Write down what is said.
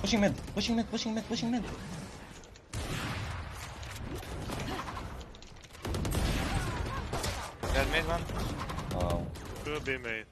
不信命不信命不信命不信命也没什么特别美